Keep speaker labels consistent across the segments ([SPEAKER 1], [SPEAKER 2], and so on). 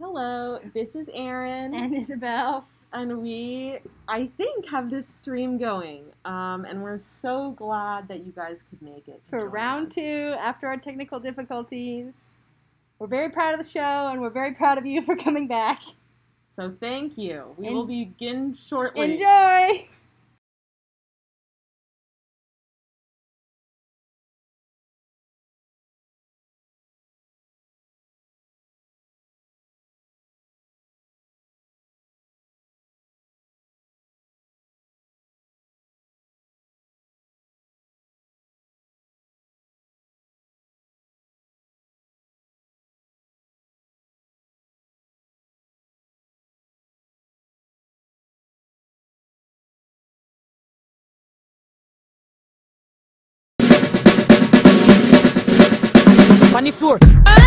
[SPEAKER 1] Hello, this is Erin,
[SPEAKER 2] and Isabel.
[SPEAKER 1] and we, I think, have this stream going. Um, and we're so glad that you guys could make it
[SPEAKER 2] for round
[SPEAKER 1] us.
[SPEAKER 2] two after our technical difficulties. We're very proud of the show, and we're very proud of you for coming back.
[SPEAKER 1] So thank you. We
[SPEAKER 2] En-
[SPEAKER 1] will begin shortly.
[SPEAKER 2] Enjoy!
[SPEAKER 3] Funny floor.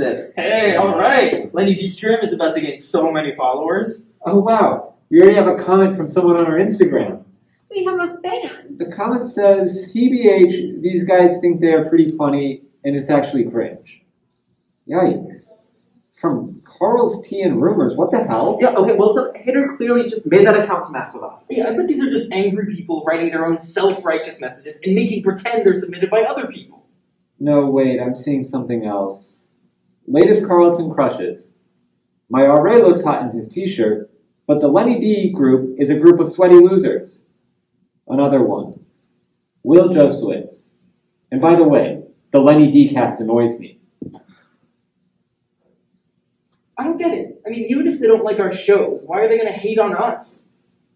[SPEAKER 4] And.
[SPEAKER 5] Hey, alright! Lenny Dee Stream is about to gain so many followers.
[SPEAKER 4] Oh wow, we already have a comment from someone on our Instagram.
[SPEAKER 6] We have a fan.
[SPEAKER 4] The comment says, TBH, these guys think they are pretty funny and it's actually cringe. Yikes. From Carl's Tea and Rumors, what the hell?
[SPEAKER 7] Yeah, okay, well, some hater clearly just made that account to mess with us.
[SPEAKER 5] Yeah, I bet these are just angry people writing their own self righteous messages and making pretend they're submitted by other people.
[SPEAKER 4] No, wait, I'm seeing something else. Latest Carleton crushes. My RA looks hot in his t shirt, but the Lenny Dee group is a group of sweaty losers. Another one. Will Josewitz. And by the way, the Lenny Dee cast annoys me.
[SPEAKER 5] I don't get it. I mean, even if they don't like our shows, why are they gonna hate on us?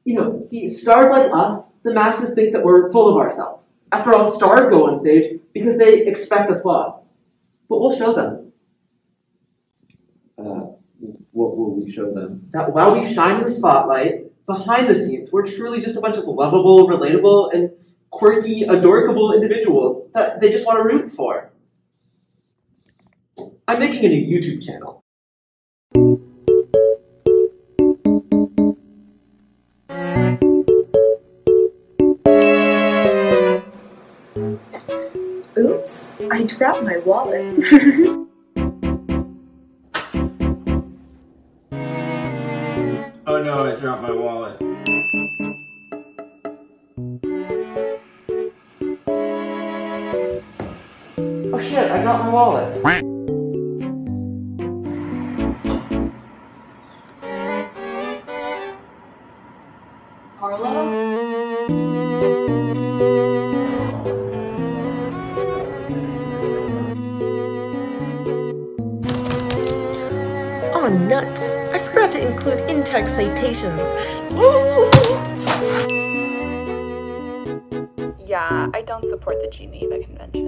[SPEAKER 7] You know, see, stars like us, the masses think that we're full of ourselves. After all, stars go on stage because they expect applause. But we'll show them
[SPEAKER 4] what will we show them?
[SPEAKER 7] that while we shine in the spotlight, behind the scenes, we're truly just a bunch of lovable, relatable, and quirky, adorable individuals that they just want to root for. I'm making a new YouTube channel.
[SPEAKER 8] Oops, I dropped my wallet.
[SPEAKER 5] dropped my wallet.
[SPEAKER 7] Oh shit, I dropped my wallet.
[SPEAKER 8] In-text.
[SPEAKER 9] Yeah, I don't support the Geneva Conventions.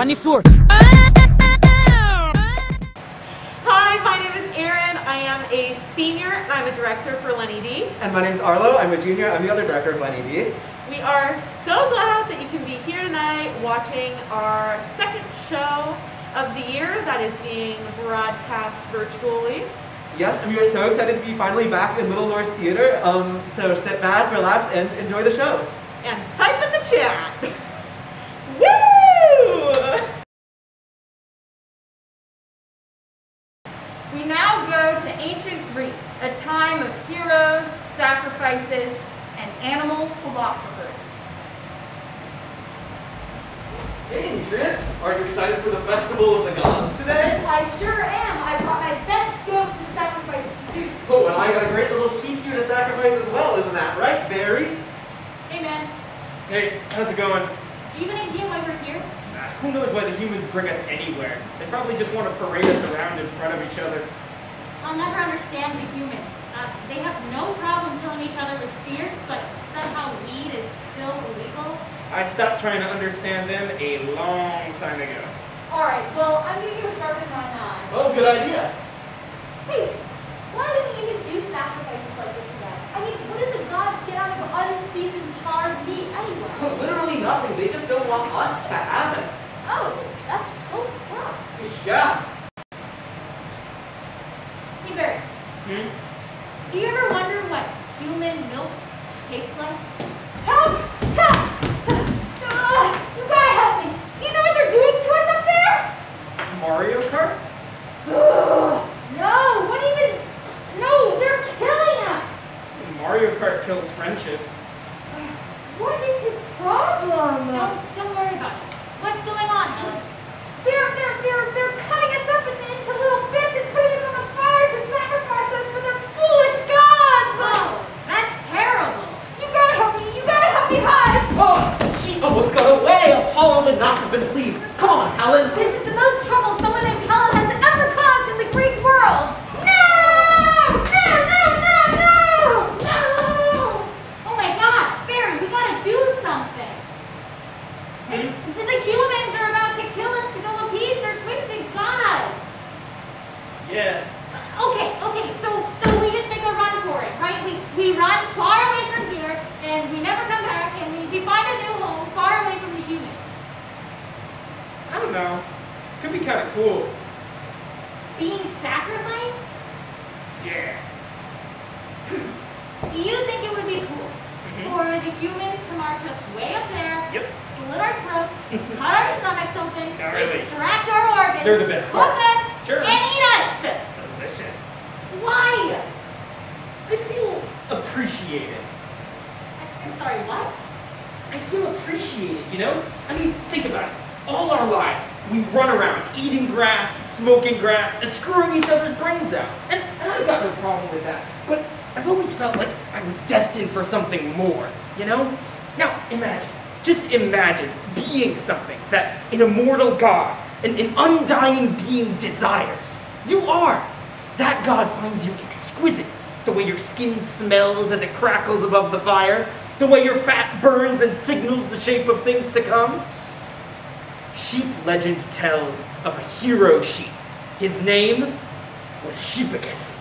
[SPEAKER 3] Funny floor.
[SPEAKER 1] Hi, my name is Erin. I am
[SPEAKER 3] a senior and I'm a director for Lenny Dee.
[SPEAKER 7] And my name is Arlo. I'm a junior. I'm the other director of Lenny Dee.
[SPEAKER 3] We are so glad that you can be here tonight watching our second show of the year that is being broadcast virtually.
[SPEAKER 7] Yes, and we are so excited to be finally back in Little Nourse Theater. Um, so sit back, relax, and enjoy the show.
[SPEAKER 3] And type in the chat. Woo!
[SPEAKER 10] We now go to ancient Greece, a time of heroes, sacrifices, and animal philosophers.
[SPEAKER 11] Hey, Tris, are you excited for the Festival of the Gods today?
[SPEAKER 12] I sure am. I brought my best goat to sacrifice to Zeus.
[SPEAKER 11] Oh, and I got a great little sheep here to sacrifice as well, isn't that right, Barry?
[SPEAKER 12] Hey, man.
[SPEAKER 5] Hey, how's it going?
[SPEAKER 12] Do you have an idea why we're here?
[SPEAKER 5] Uh, who knows why the humans bring us anywhere? They probably just want to parade us around in front of each other.
[SPEAKER 12] I'll never understand the humans. Uh, they have no problem killing each other with spears, but somehow weed is still illegal.
[SPEAKER 5] I stopped trying to understand them a long time ago.
[SPEAKER 12] Alright, well, I'm gonna go sharpen my knife.
[SPEAKER 11] Oh, good idea.
[SPEAKER 12] Hey, why do we even do sacrifices like this again? I mean, what do the gods get out of unseasoned charred meat anyway?
[SPEAKER 11] Literally nothing. They just don't want us to have it.
[SPEAKER 12] Oh, that's so fucked.
[SPEAKER 11] Yeah.
[SPEAKER 12] Hey, Barry,
[SPEAKER 5] Hmm?
[SPEAKER 12] do you ever wonder what human milk tastes like? Help! Help! Ugh, you gotta help me! Do you know what they're doing to us up there?
[SPEAKER 5] Mario Kart?
[SPEAKER 12] Ugh, no, what even? No, they're killing us!
[SPEAKER 5] Mario Kart kills friendships.
[SPEAKER 12] What is his problem? Don't don't worry about it. What's going on, Helen? They're they're they're they're cutting us up into, into little bits and putting us on the fire to sacrifice us for their foolish gods. Oh, that's terrible. You gotta help me. You gotta help me hide.
[SPEAKER 11] Oh, she almost got away. Apollo would not have been pleased. Come on, Helen.
[SPEAKER 12] This is the most trouble someone named Helen has ever caused in the Greek world. No! No! No! No! No! No! Oh my God, Barry, we gotta do something. The, the humans are about to kill us to go appease their twisted gods.
[SPEAKER 5] Yeah.
[SPEAKER 12] Okay, okay, so so we just make a run for it, right? We we run far away from here, and we never come back, and we, we find a new home far away from the humans.
[SPEAKER 5] I don't know. Could be kind of cool.
[SPEAKER 12] Being sacrificed?
[SPEAKER 5] Yeah.
[SPEAKER 12] You think it would be cool mm-hmm. for the humans to march us way up there,
[SPEAKER 5] Yep.
[SPEAKER 12] slit our throats, cut our stomachs open,
[SPEAKER 5] really.
[SPEAKER 12] extract our organs,
[SPEAKER 5] They're the best
[SPEAKER 12] cook
[SPEAKER 5] part.
[SPEAKER 12] us,
[SPEAKER 5] Germs.
[SPEAKER 12] and eat us?
[SPEAKER 5] Delicious.
[SPEAKER 12] Why?
[SPEAKER 5] I feel appreciated.
[SPEAKER 12] I- I'm sorry, what?
[SPEAKER 5] I feel appreciated, you know? I mean, think about it. All our lives, we run around eating grass, smoking grass, and screwing each other's brains out. And, and I've got no problem with that. But I've always felt like I was destined for something more, you know? Now, imagine, just imagine being something that an immortal God, an, an undying being desires. You are. That God finds you exquisite. The way your skin smells as it crackles above the fire, the way your fat burns and signals the shape of things to come. Sheep legend tells of a hero sheep. His name was Sheepicus.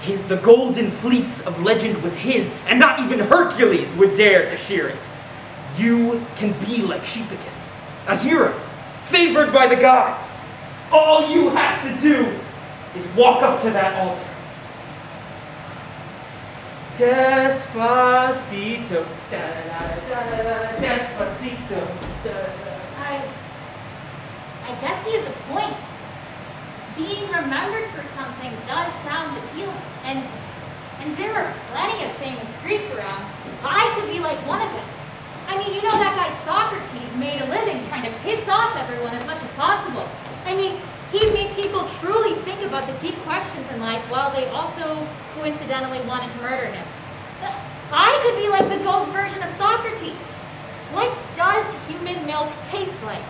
[SPEAKER 5] His, the golden fleece of legend was his, and not even Hercules would dare to shear it. You can be like Sheepicus, a hero, favored by the gods. All you have to do is walk up to that altar. Despacito, despacito.
[SPEAKER 12] I I guess he has a point. Being remembered for something does sound appealing, and and there are plenty of famous Greeks around. I could be like one of them. I mean, you know that guy Socrates made a living trying to piss off everyone as much as possible. I mean, he'd make people truly think about the deep questions in life while they also coincidentally wanted to murder him. I could be like the goat version of Socrates. What does human milk taste like?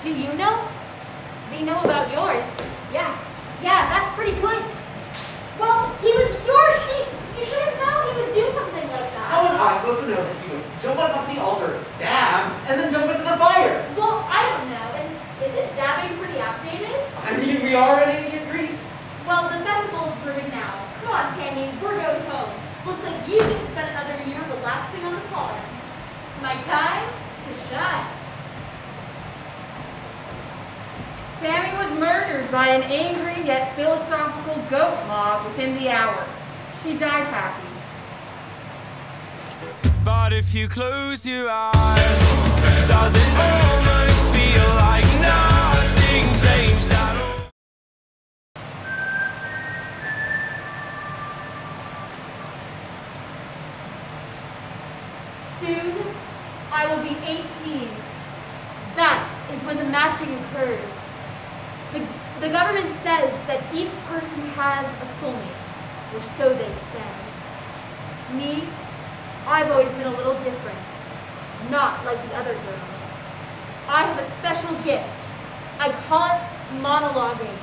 [SPEAKER 12] Do you know? We know about yours. Yeah, yeah, that's pretty good. Well, he was your sheep. You should have known he would do something like that.
[SPEAKER 11] How was I supposed to know that he would jump on the altar, dab, and then jump into the fire?
[SPEAKER 12] Well, I don't know. And is it dabbing pretty outdated?
[SPEAKER 11] I mean, we are in ancient Greece.
[SPEAKER 12] Well, the festival
[SPEAKER 13] is brewing now. Come on, Tammy, we're going home. Looks like you can spend another year relaxing on the farm. My time to shine.
[SPEAKER 10] Tammy was murdered by an angry yet philosophical goat mob within the hour. She died happy.
[SPEAKER 14] But if you close your eyes, does it almost feel like
[SPEAKER 13] Soon, I will be 18. That is when the matching occurs. The, the government says that each person has a soulmate, or so they say. Me, I've always been a little different. Not like the other girls. I have a special gift. I call it monologuing.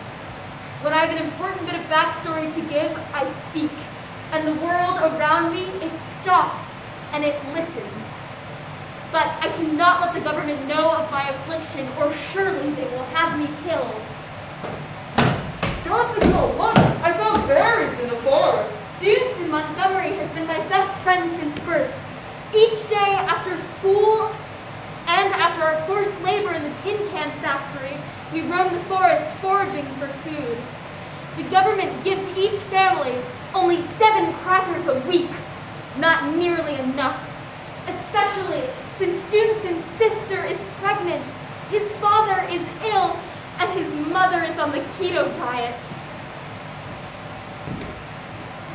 [SPEAKER 13] When I have an important bit of backstory to give, I speak. And the world around me, it stops and it listens. But I cannot let the government know of my affliction, or surely they will have me killed.
[SPEAKER 10] Jessica, look! I found berries in the forest.
[SPEAKER 13] Dunson Montgomery has been my best friend since birth. Each day after school and after our forced labor in the tin can factory, we roam the forest foraging for food. The government gives each family only seven crackers a week. Not nearly enough. Especially since Dunson's sister is pregnant, his father is ill, and his mother is on the keto diet.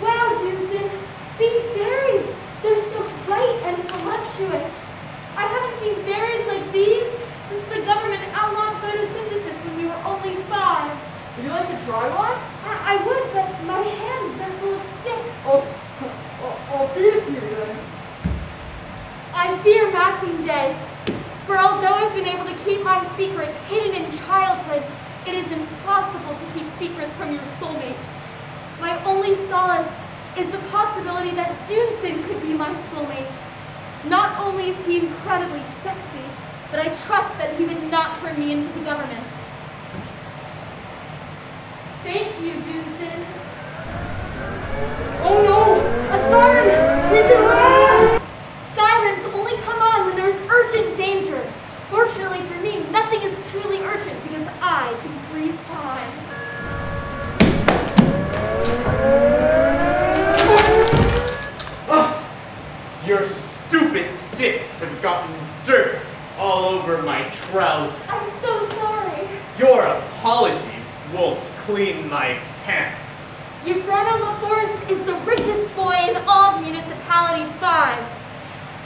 [SPEAKER 13] Wow, Dunson, these berries, they're so bright and voluptuous. I haven't seen berries like these since the government outlawed photosynthesis when we were only five.
[SPEAKER 10] Would you like to try one?
[SPEAKER 13] I, I would, but my hands, they're full of sticks.
[SPEAKER 10] Oh, I'll, feed it to you then.
[SPEAKER 13] I fear matching day, for although I've been able to keep my secret hidden in childhood, it is impossible to keep secrets from your soulmate. My only solace is the possibility that Dunson could be my soulmate. Not only is he incredibly sexy, but I trust that he would not turn me into the government. Thank you, Dunson.
[SPEAKER 10] Oh no! A siren! We should run!
[SPEAKER 15] Over my trousers.
[SPEAKER 13] I'm so sorry.
[SPEAKER 15] Your apology won't clean my pants.
[SPEAKER 13] Euphrono LaForest is the richest boy in all of Municipality 5.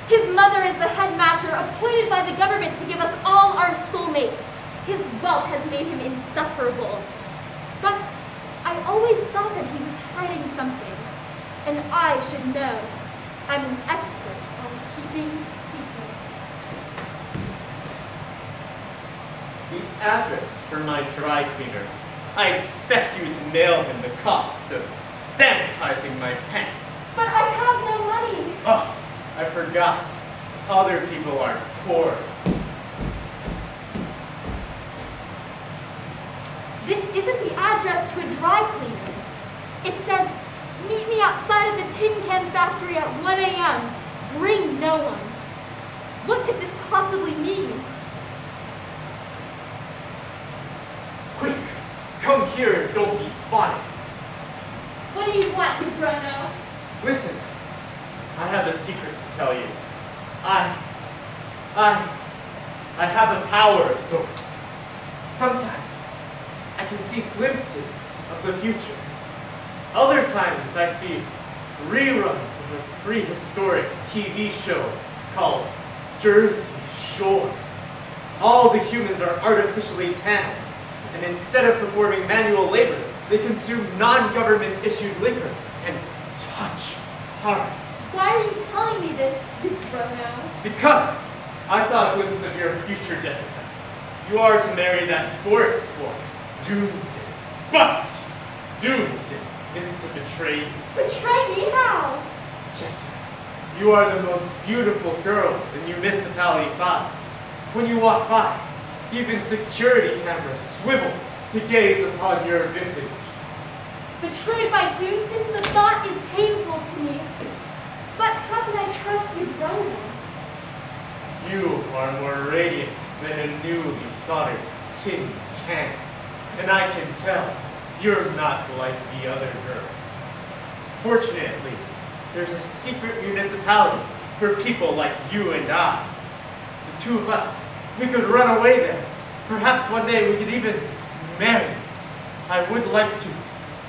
[SPEAKER 13] His mother is the headmaster appointed by the government to give us all our soulmates. His wealth has made him insufferable. But I always thought that he was hiding something, and I should know. I'm an expert on keeping secrets.
[SPEAKER 15] The address for my dry cleaner. I expect you to mail him the cost of sanitizing my pants.
[SPEAKER 13] But I have no money.
[SPEAKER 15] Oh, I forgot. Other people are poor.
[SPEAKER 13] This isn't the address to a dry cleaner's. It says, meet me outside of the tin can factory at 1 a.m. Bring no one. What could this possibly mean?
[SPEAKER 15] Quick, come here and don't be spotted.
[SPEAKER 13] What do you want, Bruno?
[SPEAKER 15] Listen, I have a secret to tell you. I, I, I have a power of sorts. Sometimes I can see glimpses of the future. Other times I see reruns of a prehistoric TV show called Jersey Shore. All the humans are artificially tanned, and instead of performing manual labor, they consume non-government issued liquor and touch hearts.
[SPEAKER 13] Why are you telling me this, Bruno?
[SPEAKER 15] Because I saw a glimpse of your future, Jessica. You are to marry that forest boy, Doomson. But Doomson is to betray you.
[SPEAKER 13] Betray me how?
[SPEAKER 15] Jessica, you are the most beautiful girl in Municipality 5. When you walk by, even security cameras swivel to gaze upon your visage.
[SPEAKER 13] Betrayed by Doomson, the thought is painful to me. But how can I trust you, Bruno?
[SPEAKER 15] You are more radiant than a newly soldered tin can. and I can tell you're not like the other girls. Fortunately, there's a secret municipality for people like you and I. The two of us, we could run away there. Perhaps one day we could even marry. I would like to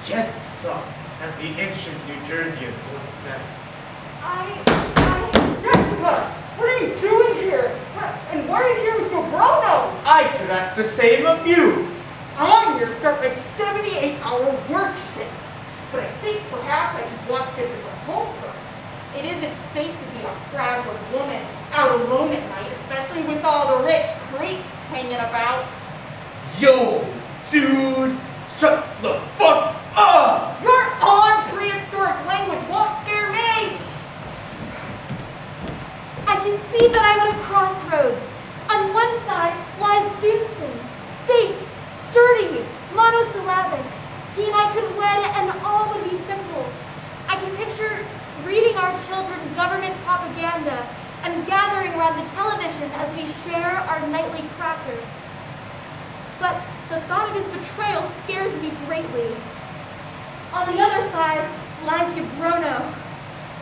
[SPEAKER 15] get some, as the ancient New Jerseyans once said.
[SPEAKER 10] I, I, Jessica, what are you doing here? And why are you here with your Bruno?
[SPEAKER 15] I could ask the same of you.
[SPEAKER 10] I'm here to start my 78-hour work shift. But I think perhaps I should walk Jessica home first. It isn't safe to be a fragile woman out alone at night, especially with all the rich creeps hanging about.
[SPEAKER 15] Yo, dude, shut the fuck up!
[SPEAKER 10] Your odd prehistoric language won't scare me!
[SPEAKER 13] I can see that I'm at a crossroads. On one side lies Dunson, safe, sturdy, monosyllabic. He and I could wed and all would be simple. I can picture reading our children government propaganda and gathering around the television as we share our nightly cracker. But the thought of his betrayal scares me greatly. On the other side lies Bruno.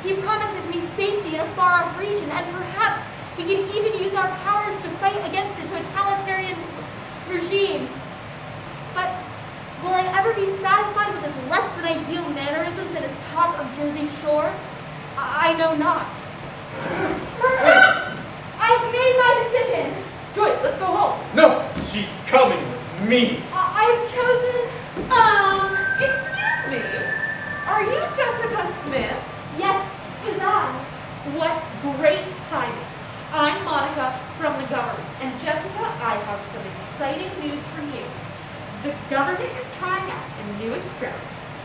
[SPEAKER 13] He promises me safety in a far-off region, and perhaps we can even use our powers to fight against a totalitarian regime. But will I ever be satisfied with his less than ideal mannerisms and his talk of Jersey Shore? I know not. I've made my decision.
[SPEAKER 10] Good, let's go home.
[SPEAKER 15] No, she's coming with me.
[SPEAKER 13] I- I've chosen.
[SPEAKER 3] Um, excuse me. Are you Jessica Smith?
[SPEAKER 13] Yes, tis I.
[SPEAKER 3] What great timing. I'm Monica from the government, and Jessica, I have some exciting news for you. The government is trying out a new experiment.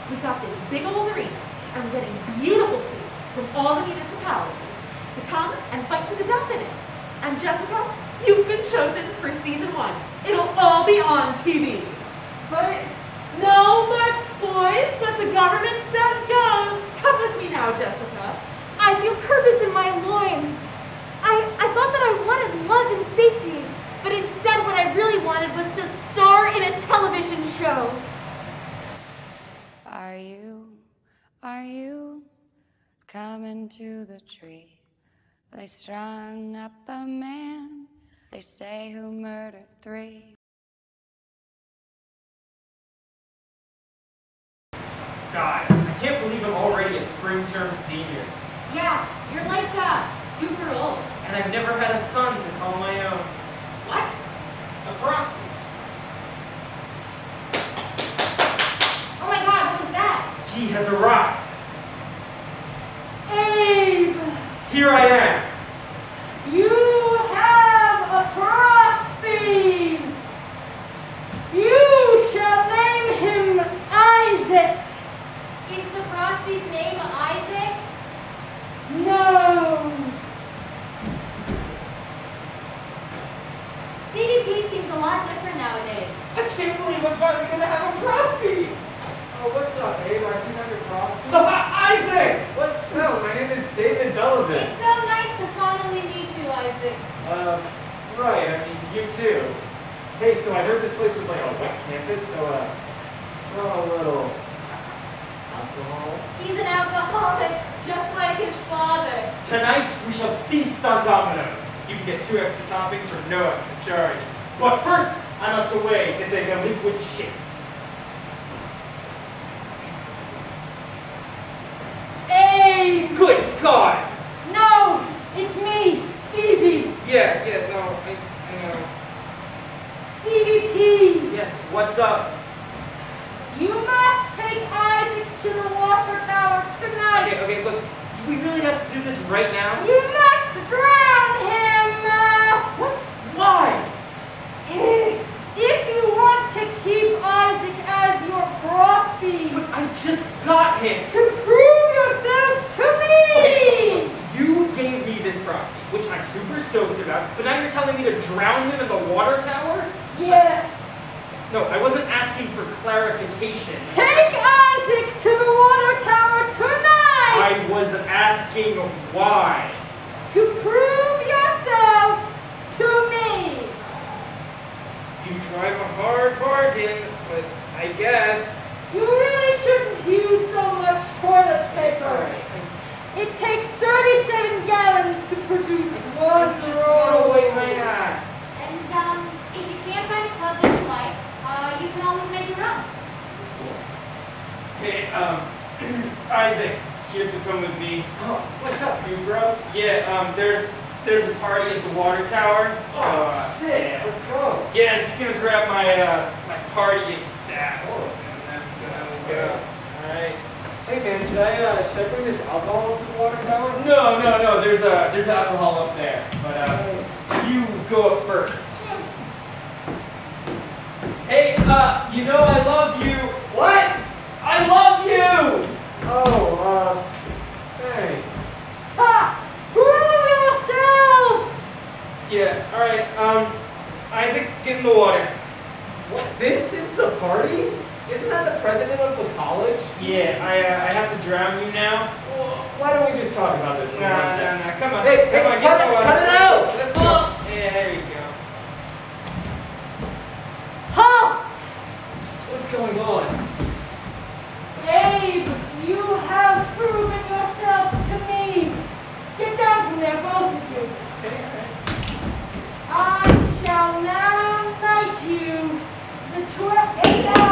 [SPEAKER 3] We've got this big old arena, and we're getting beautiful scenes from all the municipalities to come and fight to the death in it. And Jessica, you've been chosen for season one. It'll all be on TV.
[SPEAKER 10] But
[SPEAKER 3] no buts, boys. What the government says goes. Come with me now, Jessica.
[SPEAKER 13] I feel purpose in my loins. I, I thought that I wanted love and safety, but instead what I really wanted was to star in a television show.
[SPEAKER 16] Are you, are you coming to the tree? They strung up a man, they say who murdered three.
[SPEAKER 5] God, I can't believe I'm already a spring term senior.
[SPEAKER 12] Yeah, you're like uh, super old.
[SPEAKER 5] And I've never had a son to call my own.
[SPEAKER 12] What?
[SPEAKER 5] A Crosby.
[SPEAKER 12] Oh my god, what was that?
[SPEAKER 5] He has arrived.
[SPEAKER 10] Abe,
[SPEAKER 5] Here I am.
[SPEAKER 10] you have a Crosby. You shall name him Isaac.
[SPEAKER 12] Is the Crosby's name Isaac?
[SPEAKER 10] No.
[SPEAKER 12] Stevie P seems a lot different nowadays.
[SPEAKER 5] I can't believe I'm finally gonna have a Crosby.
[SPEAKER 11] Oh, what's up, Abe? I see Dr. Crosby.
[SPEAKER 5] Isaac!
[SPEAKER 11] What? No, my name is David Belovitz.
[SPEAKER 12] It's so nice to finally meet you, Isaac.
[SPEAKER 11] Um, right, I mean, you too. Hey, so I heard this place was like a wet campus, so, uh, brought a little alcohol.
[SPEAKER 12] He's an alcoholic, just like his father.
[SPEAKER 5] Tonight we shall feast on Domino's. You can get two extra toppings for no extra charge. But first, I must away to take a liquid shit. Good God!
[SPEAKER 10] No, it's me, Stevie.
[SPEAKER 5] Yeah, yeah, no, I, I know.
[SPEAKER 10] Stevie P.
[SPEAKER 5] Yes, what's up?
[SPEAKER 10] You must take Isaac to the water tower tonight.
[SPEAKER 5] Okay, okay, look, do we really have to do this right now?
[SPEAKER 10] You must drown him. uh,
[SPEAKER 5] What? Why?
[SPEAKER 10] If you want to keep Isaac as your Crosby,
[SPEAKER 5] But I just got him.
[SPEAKER 10] to prove yourself to me.
[SPEAKER 5] You gave me this Crosby, which I'm super stoked about, but now you're telling me to drown him in the water tower?
[SPEAKER 10] Yes.
[SPEAKER 5] No, I wasn't asking for clarification.
[SPEAKER 10] Take Isaac to the water tower tonight.
[SPEAKER 5] I was asking why.
[SPEAKER 10] To prove yourself to me.
[SPEAKER 5] Drive a hard bargain, but I guess.
[SPEAKER 17] You really shouldn't use so much toilet paper. It takes 37 gallons to produce one
[SPEAKER 5] just
[SPEAKER 17] roll.
[SPEAKER 5] wanna wipe my ass.
[SPEAKER 12] And um, if you can't find a club that you like, uh, you can always make your own.
[SPEAKER 5] Hey, um, Isaac, you have to come with me. Oh, what's up, dude, bro? Yeah, um, there's there's a party at the water tower. So,
[SPEAKER 15] Oh,
[SPEAKER 5] uh,
[SPEAKER 15] sick.
[SPEAKER 5] yeah.
[SPEAKER 15] Let's go.
[SPEAKER 5] Yeah, I'm just gonna grab my uh my partying staff. Oh, and then we'll go. All right.
[SPEAKER 15] Hey man, should I uh, should I bring this alcohol up to the water tower?
[SPEAKER 5] No, no, no. There's a there's alcohol up there, but uh, you go up first. Hey, uh, you know I love you. What? I love you.
[SPEAKER 15] Oh, uh, thanks.
[SPEAKER 17] Ha! Prove yourself!
[SPEAKER 5] Yeah. All right. Um, Isaac, get in the water.
[SPEAKER 15] What? This is the party? Isn't that the president of the college?
[SPEAKER 5] Yeah, I uh, I have to drown you now.
[SPEAKER 15] Why don't we just talk about this
[SPEAKER 5] Nah, nah, nah. Come on.
[SPEAKER 15] Hey,
[SPEAKER 5] come
[SPEAKER 15] hey,
[SPEAKER 5] on.
[SPEAKER 15] cut
[SPEAKER 5] Get
[SPEAKER 15] it-
[SPEAKER 5] water.
[SPEAKER 15] cut it out.
[SPEAKER 5] Let's go. Yeah, there you go.
[SPEAKER 17] Halt!
[SPEAKER 15] What's going on?
[SPEAKER 17] Abe, you have proven yourself to me. Get down from there, both of you. I shall now knight you, the tw- announce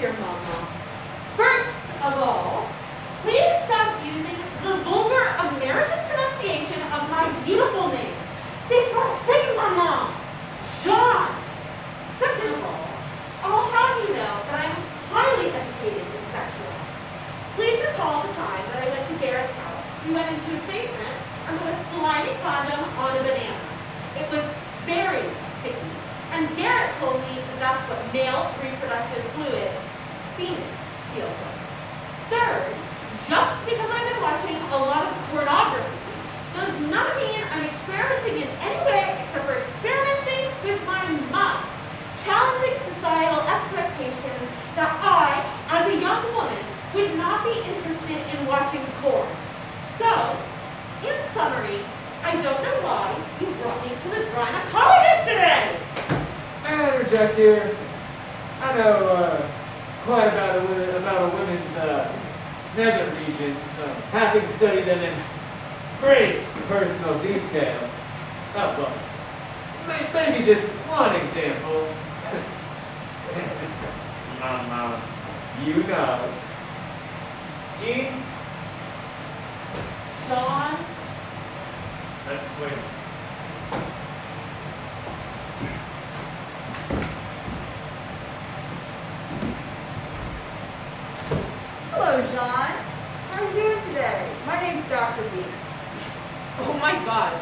[SPEAKER 17] to
[SPEAKER 3] unpack here, Mom, Mom. First of all, please stop using the vulgar American pronunciation of my beautiful name. C'est français, Maman. Jean. Second of all, I'll have you know that I'm highly educated in sexual health. Please recall the time that I went to Garrett's house. We went into his basement and put a slimy condom on a banana. It was very sticky. And Garrett told me that that's what male reproductive fluid, semen, feels like. Third, just because I've been watching a lot of pornography does not mean I'm experimenting in any way except for experimenting with my mind, challenging societal expectations that I, as a young woman, would not be interested in watching porn. So, in summary, I don't know why you brought me to the gynecologist today.
[SPEAKER 15] Here? I know uh, quite about a, about a woman's uh, nether regions, uh, having studied them in great personal detail. Oh, well, may- maybe just one example. Mama, you know. Jean?
[SPEAKER 3] Sean?
[SPEAKER 15] Let's wait.
[SPEAKER 17] Hello, John. How are you doing
[SPEAKER 10] today? My name's Dr. B.
[SPEAKER 3] Oh my god.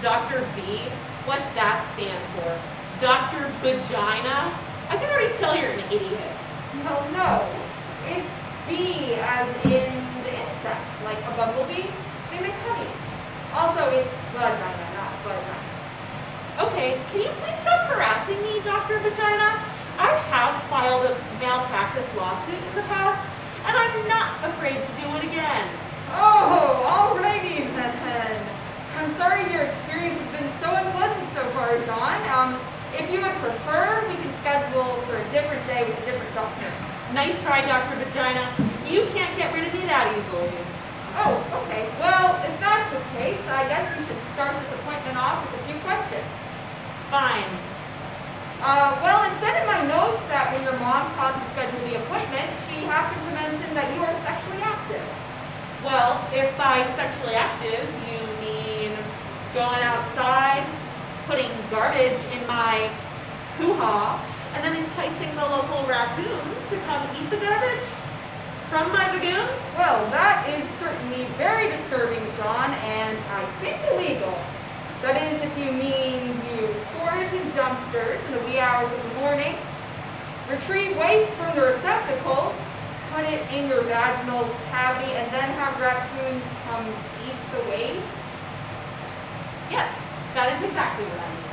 [SPEAKER 3] Dr. V? What's that stand for? Dr. Vagina? I can already tell you're an idiot.
[SPEAKER 10] Well, no. It's bee as in the insect, like a bumblebee. They make honey. Also, it's vagina, not vagina.
[SPEAKER 3] Okay, can you please stop harassing me, Dr. Vagina? I have filed a malpractice lawsuit in the past, and I'm not afraid to do it again.
[SPEAKER 10] Oh, alrighty. I'm sorry your experience has been so unpleasant so far, John. Um, if you would prefer, we can schedule for a different day with a different doctor.
[SPEAKER 3] Nice try, Dr. Vagina. You can't get rid of me that easily.
[SPEAKER 10] Oh, okay. Well, if that's the case, I guess we should start this appointment off with a few questions.
[SPEAKER 3] Fine.
[SPEAKER 10] Uh, well, it said in my notes that when your mom called to schedule the appointment, she happened to mention that you are sexually active.
[SPEAKER 3] Well, if by sexually active you going outside, putting garbage in my hoo-ha, and then enticing the local raccoons to come eat the garbage from my lagoon?
[SPEAKER 10] Well, that is certainly very disturbing, John, and I think illegal. That is, if you mean you forage in dumpsters in the wee hours of the morning, retrieve waste from the receptacles, put it in your vaginal cavity, and then have raccoons come eat the waste?
[SPEAKER 3] Yes, that is exactly what I mean.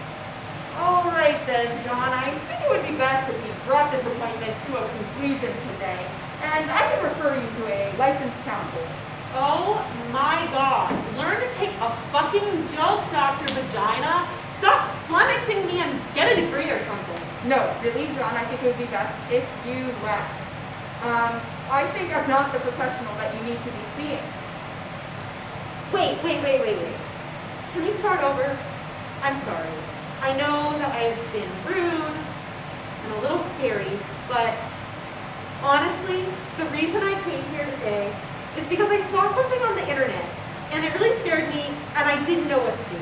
[SPEAKER 10] All right then, John. I think it would be best if we brought this appointment to a conclusion today, and I can refer you to a licensed counselor.
[SPEAKER 3] Oh my god. Learn to take a fucking joke, Dr. Vagina. Stop flummoxing me and get a degree or something.
[SPEAKER 10] No, really, John, I think it would be best if you left. Um, I think I'm not the professional that you need to be seeing.
[SPEAKER 3] Wait, wait, wait, wait, wait. Can we start over? I'm sorry. I know that I've been rude and a little scary, but honestly, the reason I came here today is because I saw something on the internet and it really scared me and I didn't know what to do.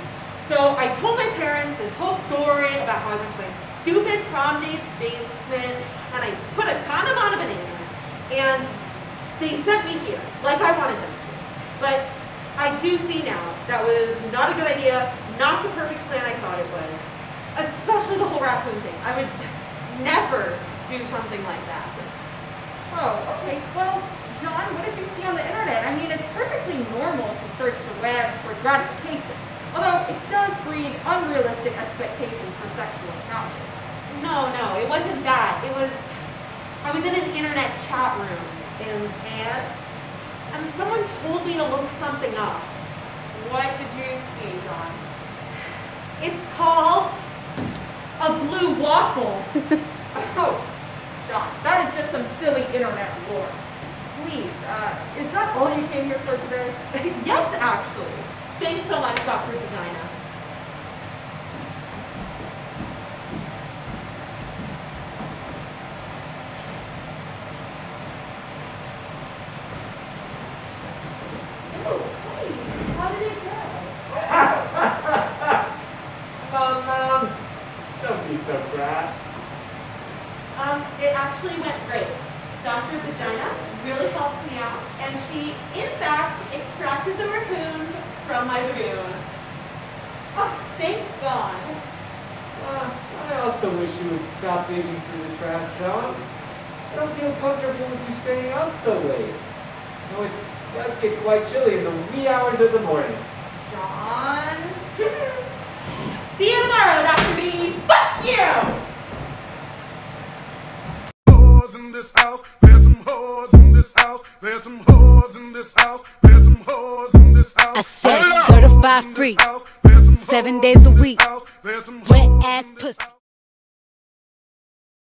[SPEAKER 3] So I told my parents this whole story about how I went to my stupid prom date's basement and I put a condom on a banana and they sent me here like I wanted them to. But I do see now that was not a good idea, not the perfect plan I thought it was, especially the whole raccoon thing. I would never do something like that.
[SPEAKER 10] Oh, okay. Well, John, what did you see on the internet? I mean, it's perfectly normal to search the web for gratification, although it does breed unrealistic expectations for sexual encounters.
[SPEAKER 3] No, no, it wasn't that. It was, I was in an internet chat room and,
[SPEAKER 10] And
[SPEAKER 3] and someone told me to look something up.
[SPEAKER 10] what did you see, John?
[SPEAKER 3] It's called a blue waffle.
[SPEAKER 10] Oh, John, that is just some silly internet lore. Please, uh, is that all you came here for today?
[SPEAKER 3] yes, actually. Thanks so much, Dr. Vagina.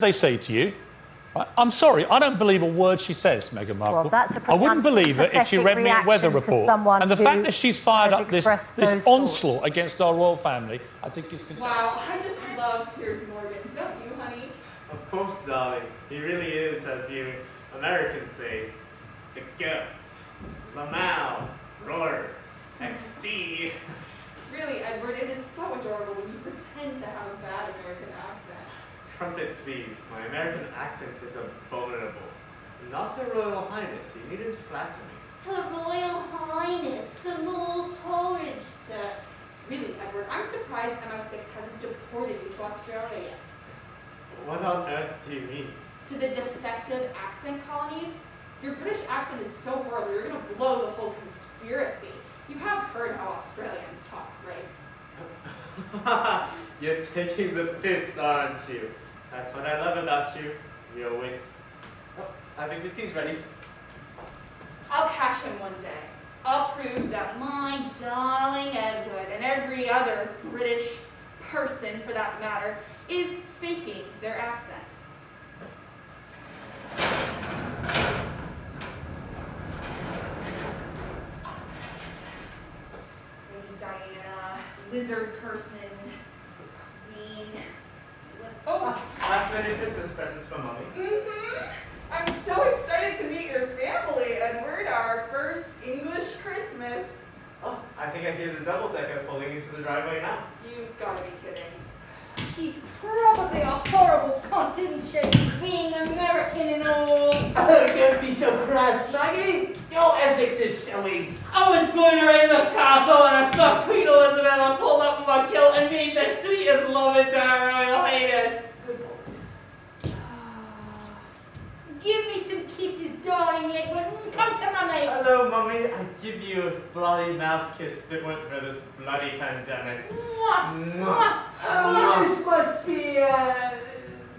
[SPEAKER 18] They say to you. I- I'm sorry, I don't believe a word she says, Meghan Markle.
[SPEAKER 19] Well, that's a
[SPEAKER 18] I wouldn't believe it if she read me a weather report. And the fact that she's fired up this, this
[SPEAKER 19] those
[SPEAKER 18] onslaught against our royal family, I think is contemptible.
[SPEAKER 10] Wow, I just love Piers Morgan, don't you, honey?
[SPEAKER 15] Of course, darling. He really is, as you Americans say, the goat. Lamau, roar, XD.
[SPEAKER 10] Really, Edward, it is so adorable when you pretend to have a bad American accent.
[SPEAKER 15] Crumpet, please. My American accent is abominable. Not her Royal Highness. You needn't flatter me.
[SPEAKER 10] Her Royal Highness, some more porridge, sir. Really, Edward, I'm surprised MI6 hasn't deported you to Australia yet.
[SPEAKER 15] What on earth do you mean?
[SPEAKER 10] To the defective accent colonies? Your British accent is so horrible, you're gonna blow the whole conspiracy. You have heard how Australians talk, right?
[SPEAKER 15] You're taking the piss, aren't you? That's what I love about you. Real wit. Oh, I think the tea's ready.
[SPEAKER 10] I'll catch him one day. I'll prove that my darling Edward and every other British person, for that matter, is faking their accent. Lady Diana, lizard person, queen. Oh,
[SPEAKER 15] Last minute Christmas presents for mommy.
[SPEAKER 10] Mm-hmm. I'm so excited to meet your family, Edward. Our first English Christmas.
[SPEAKER 15] Oh, I think I hear the double decker pulling into the driveway now.
[SPEAKER 10] You've gotta be kidding.
[SPEAKER 17] She's probably a horrible cunt, isn't she? Being American and all.
[SPEAKER 11] Oh, don't be so crass, Maggie. Your Essex is showing.
[SPEAKER 5] I was going around the castle and I saw Queen Elizabeth. I pulled up in my kilt and made the sweetest love into her Royal Highness.
[SPEAKER 17] Give me some kisses, darling Edward. and Come to mummy.
[SPEAKER 15] Hello, mummy. I give you a bloody mouth kiss if it weren't for this bloody pandemic.
[SPEAKER 17] Mwah.
[SPEAKER 15] Mwah.
[SPEAKER 11] Oh, this must be, uh,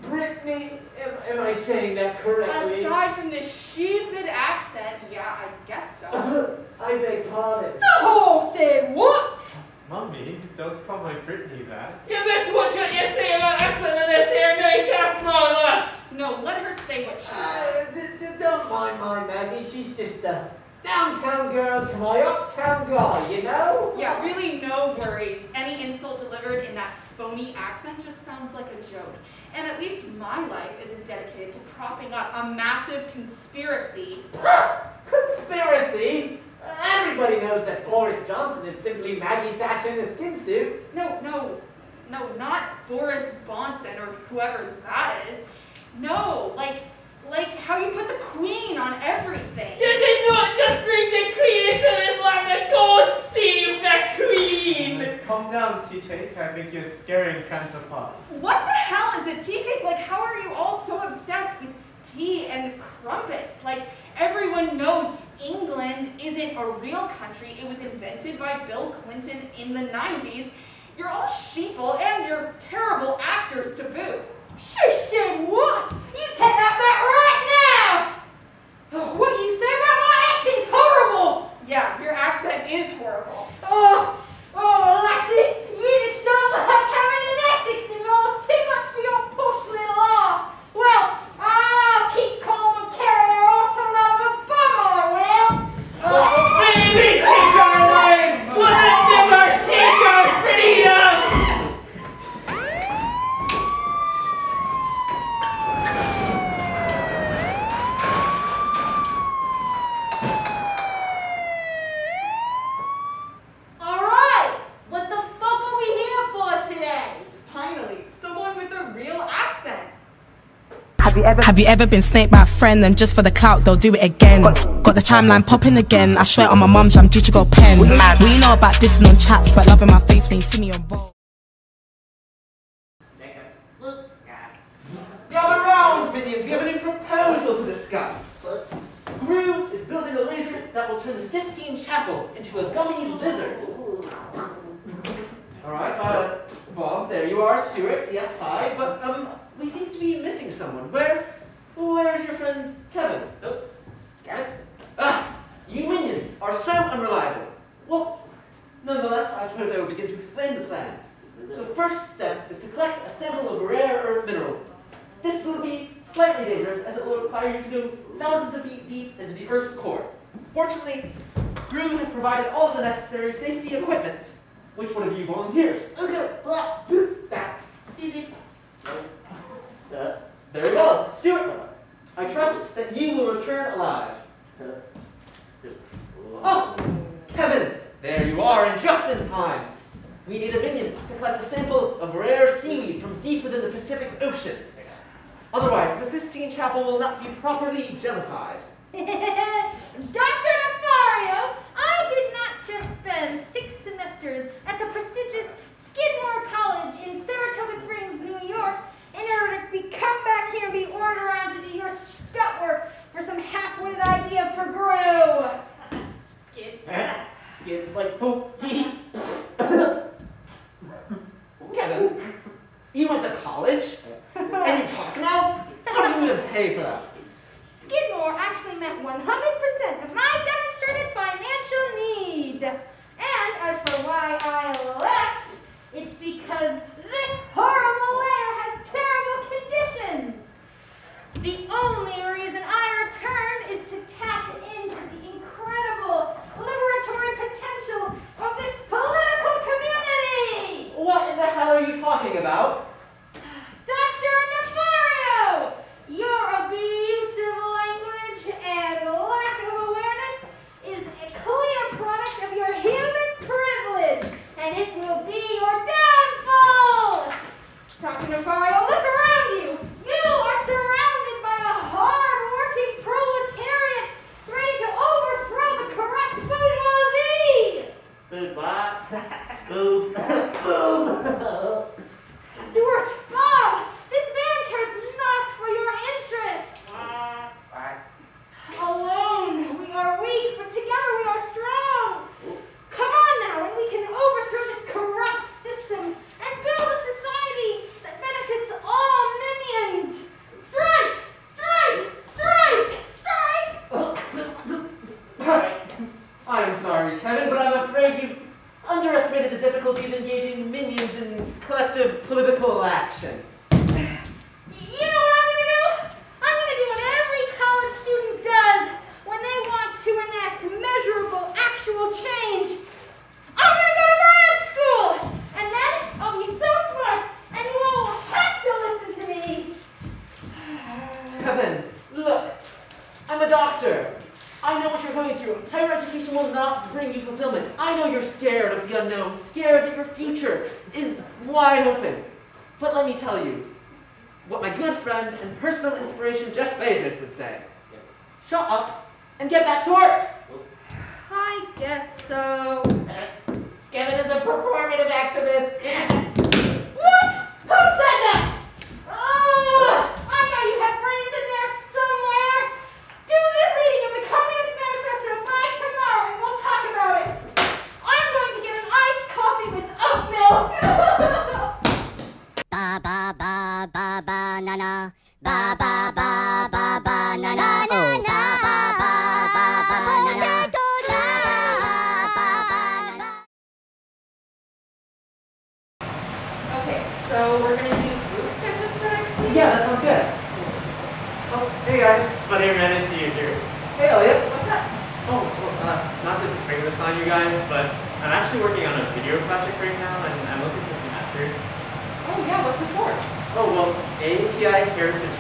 [SPEAKER 11] Brittany. Am, am I saying that correctly?
[SPEAKER 10] Aside from this stupid accent, yeah, I guess so.
[SPEAKER 11] I beg pardon.
[SPEAKER 17] The horse said what?
[SPEAKER 15] Mummy, don't call my Brittany that.
[SPEAKER 5] You best watch what you say about accent in this here newcast, no less.
[SPEAKER 10] No, let her say what she
[SPEAKER 11] Uh,
[SPEAKER 10] wants.
[SPEAKER 11] d- d- don't mind my Maggie. She's just a downtown girl to my uptown guy, you know?
[SPEAKER 10] Yeah, really no worries. Any insult delivered in that phony accent just sounds like a joke. And at least my life isn't dedicated to propping up a massive conspiracy.
[SPEAKER 11] Conspiracy? Everybody knows that Boris Johnson is simply Maggie Thatcher in a skin suit.
[SPEAKER 10] No, no, no, not Boris Bonson or whoever that is. No, like, like how you put the queen on everything.
[SPEAKER 5] You did not just bring the queen into this land and God save the queen!
[SPEAKER 15] Calm down, TK. I think you're scaring Grandpapa.
[SPEAKER 10] What the hell is a tea cake? Like, how are you all so obsessed with tea and crumpets? Like, everyone knows England isn't a real country. It was invented by Bill Clinton in the 90s. You're all sheeple and you're terrible actors to boot.
[SPEAKER 17] She what? You take that back right now. What you say about my accent's horrible.
[SPEAKER 10] Yeah, your accent is horrible.
[SPEAKER 17] Oh, oh, lassie, you just don't like having an Essex in law. It's too much for your push little ass. Well, I'll keep calm and carry her ass on out of a bum, I will.
[SPEAKER 5] Maybe take our lives, but never take our freedom!
[SPEAKER 12] All right, what the fuck are we here for today?
[SPEAKER 10] Finally, someone with a real accent.
[SPEAKER 20] Have you ever Have you ever been snaked by a friend and just for the clout they'll do it again? Got the timeline popping again. I swear on my mum's I'm due to go pen. We know about dissing on chats, but loving my face when you see me on roll.
[SPEAKER 7] Gather round, minions. We have a new proposal to discuss. Gru is building a laser that will turn the Sistine Chapel into a gummy lizard. All right, uh, Bob, there you are. Stuart, yes, hi. But um, we seem to be missing someone. Where, where's your friend Kevin? Oh, Kevin? Ah, you minions are so unreliable. Well, nonetheless, I suppose I will begin to explain the plan. The first step is to collect a sample of rare earth minerals. This will be slightly dangerous as it will require you to go thousands of feet deep into the Earth's core. Fortunately, Gru has provided all of the necessary safety equipment. Which one of you volunteers? Okay, blah, boop, that, easy. Uh, Very well, Stuart. I trust that you will return alive. Oh, Kevin, there you are, and just in time. We need a minion to collect a sample of rare seaweed from deep within the Pacific Ocean. Otherwise, the Sistine Chapel will not be properly jellified.
[SPEAKER 17] Doctor What an idea for Gru!
[SPEAKER 11] Skid. Eh? Skid. Like, poop.
[SPEAKER 7] Kevin, you went to college? and you talk now? How did you even pay for that?
[SPEAKER 17] Skidmore actually met 100% of my demonstrated financial need. And as for why I left, it's because this horrible lair has terrible conditions. The only reason I returned is to tap into the incredible liberatory potential of this political community.
[SPEAKER 7] What in the hell are you talking about?
[SPEAKER 17] Dr. Nefario, your abusive language and lack of awareness is a clear product of your human privilege, and it will be your downfall. Dr. Nefario, look around you. You are surrounded by a hard-working proletariat ready to overthrow the corrupt bourgeoisie.
[SPEAKER 11] Boob what? Boob. Boob.
[SPEAKER 17] Stuart, Bob, this man cares not for your interests. Alone, we are weak, but together we are strong. Come on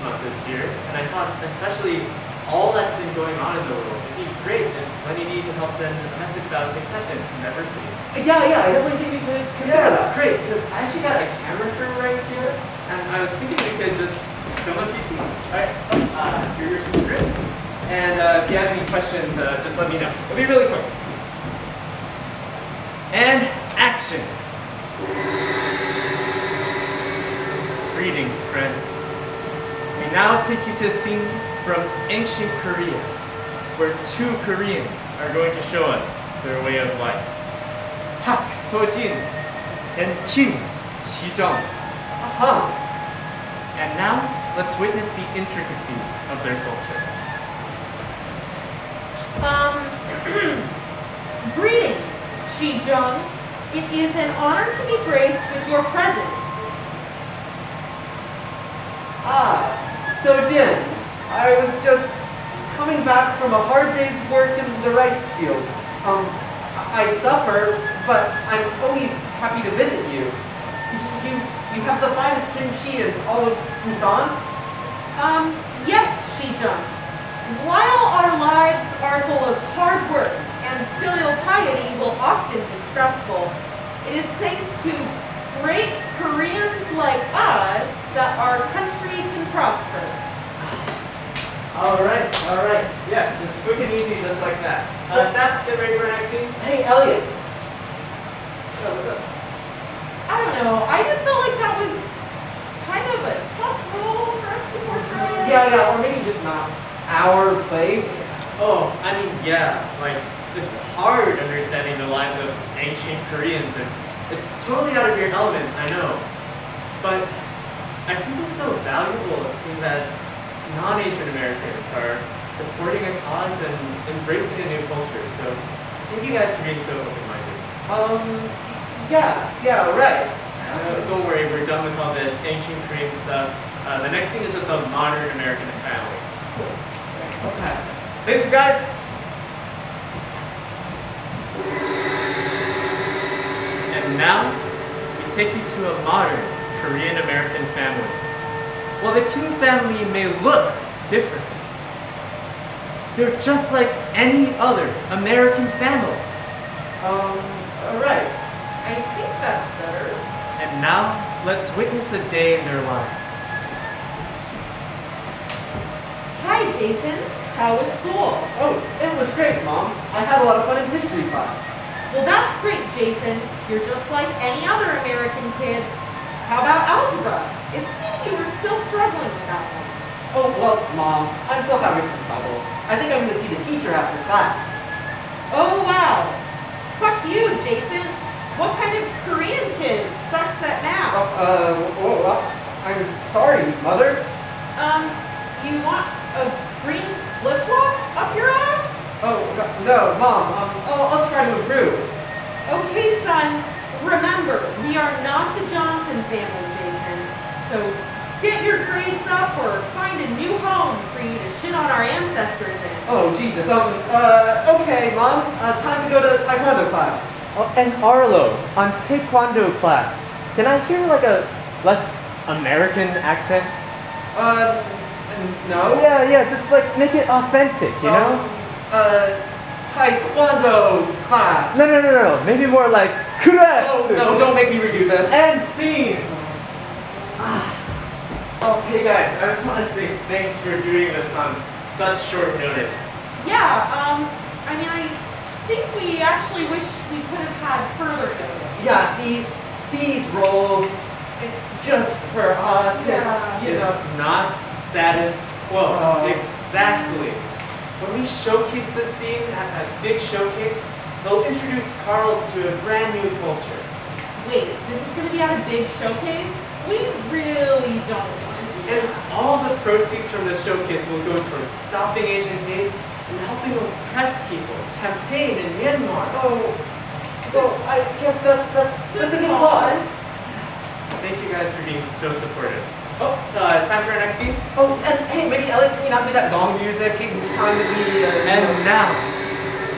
[SPEAKER 15] Heritage Month this year, and I thought especially all that's been going on in the world, it'd be great if Lenny Dee could help send a message about acceptance and diversity.
[SPEAKER 7] Yeah, yeah, I definitely think we could consider that.
[SPEAKER 15] Great, because I actually got a camera crew right here, and I was thinking we could just film a few scenes, right? Uh, here are your scripts, and uh, if you have any questions, uh, just let me know. It'll be really quick. And action. Greetings, friends. We now take you to a scene from ancient Korea, where two Koreans are going to show us their way of life. Hak Sojin and Kim Ji-jung.
[SPEAKER 7] Uh-huh.
[SPEAKER 15] And now, let's witness the intricacies of their culture.
[SPEAKER 3] Um, greetings, Shi Jung. It is an honor to be graced with your presence.
[SPEAKER 7] Ah, so Jin, I was just coming back from a hard day's work in the rice fields. Um, I suffer, but I'm always happy to visit you. You, you have the finest kimchi in all of Busan?
[SPEAKER 3] Um, yes, Shi Jung. While our lives are full of hard work and filial piety will often be stressful, it is thanks to great Koreans like us that our country can prosper.
[SPEAKER 15] All right, all right. Yeah, just quick and easy, just like that. Uh, staff, get ready for our next scene.
[SPEAKER 7] Hey, Elliot.
[SPEAKER 15] Oh, what's up?
[SPEAKER 3] I don't know, I just felt like that was kind of a tough role for us to portray.
[SPEAKER 7] Yeah, yeah, or maybe just not our place.
[SPEAKER 15] Oh, I mean, yeah, like, it's hard understanding the lives of ancient Koreans, and it's totally out of your element, I know. But I think it's so valuable seeing that non-Asian Americans are supporting a cause and embracing a new culture. So thank you guys for being so open-minded.
[SPEAKER 7] Um, yeah, yeah, right.
[SPEAKER 15] Uh, don't worry, we're done with all the ancient Korean stuff. Uh, the next thing is just a modern American family.
[SPEAKER 7] Okay.
[SPEAKER 15] Listen, guys. And now, we take you to a modern Korean American family. While the Kim family may look different, they're just like any other American family.
[SPEAKER 7] Um, alright. I think that's better.
[SPEAKER 15] And now, let's witness a day in their lives.
[SPEAKER 3] Hi, Jason. How was school?
[SPEAKER 7] Oh, it was great, Mom. I had a lot of fun in history class.
[SPEAKER 3] Well, that's great, Jason. You're just like any other American kid. How about algebra? It seemed you were still struggling with that one.
[SPEAKER 7] Oh, well, Mom, I'm still having some trouble. I think I'm gonna see the teacher after class.
[SPEAKER 3] Oh, wow. Fuck you, Jason. What kind of Korean kid sucks at math?
[SPEAKER 7] Uh, oh, well, I'm sorry, Mother.
[SPEAKER 3] Um, you want a green flip-flop up your ass?
[SPEAKER 7] Oh, no, no Mom, um, I'll, I'll try to improve.
[SPEAKER 3] Okay, son. Remember, we are not the Johnson family, Jason. So get your grades up or find a new home for you to shit on our ancestors in.
[SPEAKER 7] Oh, Jesus, um, uh, okay, Mom, uh, time to go to Taekwondo class.
[SPEAKER 21] Oh, and Arlo, on Taekwondo class, can I hear like a less American accent?
[SPEAKER 7] Uh, no?
[SPEAKER 21] Yeah, yeah, just like make it authentic, you know?
[SPEAKER 7] Uh, Taekwondo class.
[SPEAKER 21] No, no, no, no, maybe more like Kures!
[SPEAKER 7] Oh, no, don't make me redo this.
[SPEAKER 21] And scene!
[SPEAKER 15] Oh, hey guys, I just want to say thanks for doing this on such short notice.
[SPEAKER 3] Yeah, um, I mean, I think we actually wish we could have had further notice.
[SPEAKER 7] Yeah, see, these roles, it's just for us.
[SPEAKER 3] Yeah.
[SPEAKER 7] It's, you
[SPEAKER 15] It's
[SPEAKER 7] know.
[SPEAKER 15] not status quo.
[SPEAKER 7] Oh.
[SPEAKER 15] Exactly. When we showcase this scene at that big showcase, they'll introduce Carl's to a brand new culture.
[SPEAKER 3] Wait, this is going to be at a big showcase? We really don't want to do
[SPEAKER 15] And all the proceeds from the showcase will go towards stopping Asian hate and helping oppressed people campaign in Myanmar.
[SPEAKER 7] Oh, well, I guess that's, that's, that's a good cause.
[SPEAKER 15] Thank you guys for being so supportive. Oh, uh, it's time for our next scene.
[SPEAKER 7] Oh, and hey, maybe Elliot, can you not do that gong music? It's time to be, uh,
[SPEAKER 15] And now,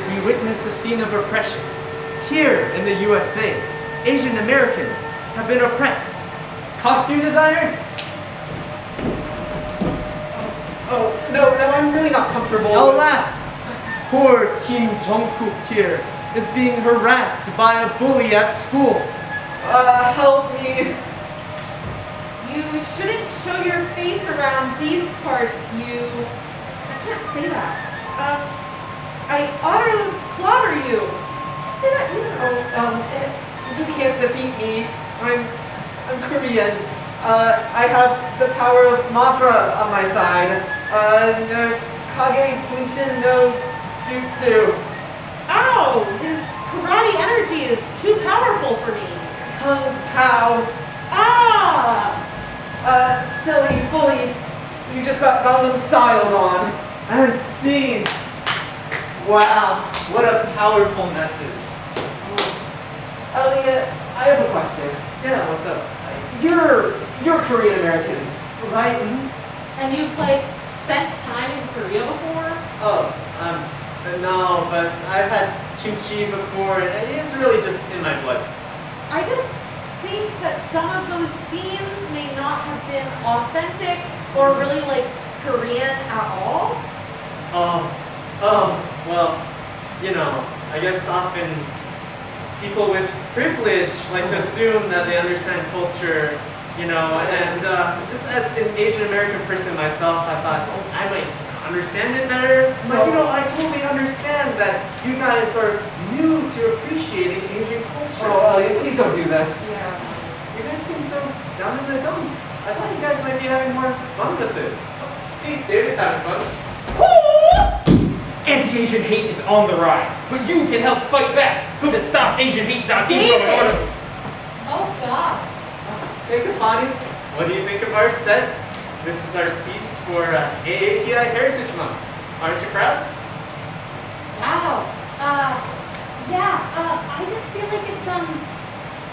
[SPEAKER 15] we witness a scene of oppression. Here in the USA, Asian Americans have been oppressed. Costume designers?
[SPEAKER 7] Oh, no, no, I'm really not comfortable.
[SPEAKER 15] Alas, poor Kim Jong-kook here is being harassed by a bully at school.
[SPEAKER 7] Uh, help me.
[SPEAKER 3] You shouldn't show your face around these parts, you... I can't say that. Um, I to clobber you. I can't say that either.
[SPEAKER 7] Oh, um, eh, you can't defeat me. I'm, I'm Korean. Uh, I have the power of Mothra on my side. Uh, no, Kage Bunshin no Jutsu.
[SPEAKER 3] Ow! His karate energy is too powerful for me.
[SPEAKER 7] Kung Pao.
[SPEAKER 3] Ah!
[SPEAKER 7] Uh, silly bully. You just got Gangnam styled on.
[SPEAKER 15] And scene. Wow, what a powerful message.
[SPEAKER 7] Elliot, I have a question.
[SPEAKER 15] Yeah, what's up?
[SPEAKER 7] You're, you're Korean American, right?
[SPEAKER 3] And you've, like, spent time in Korea before?
[SPEAKER 15] Oh, um, no, but I've had kimchi before, and it's really just in my blood.
[SPEAKER 3] I just think that some of those scenes may not have been authentic or really, like, Korean at all.
[SPEAKER 15] Um, um, well, you know, I guess often people with privilege like to assume that they understand culture, you know, and uh, just as an Asian American person myself, I thought, oh, I might understand it better. But you know, I totally understand that you guys are new to appreciating Asian culture.
[SPEAKER 7] Oh, Elliot, please don't do this.
[SPEAKER 15] Yeah. You guys seem so down in the dumps. I thought you guys might be having more fun with this. See, David's having fun.
[SPEAKER 5] Anti-Asian hate is on the rise, but you can help fight back. Go to AsianHate.com
[SPEAKER 3] David!
[SPEAKER 5] in order.
[SPEAKER 12] Oh God.
[SPEAKER 15] Hey, Kafani, what do you think of our set? This is our piece for uh, AAPI Heritage Month. Aren't you proud?
[SPEAKER 12] Wow. Uh, yeah. Uh, I just feel like it's um,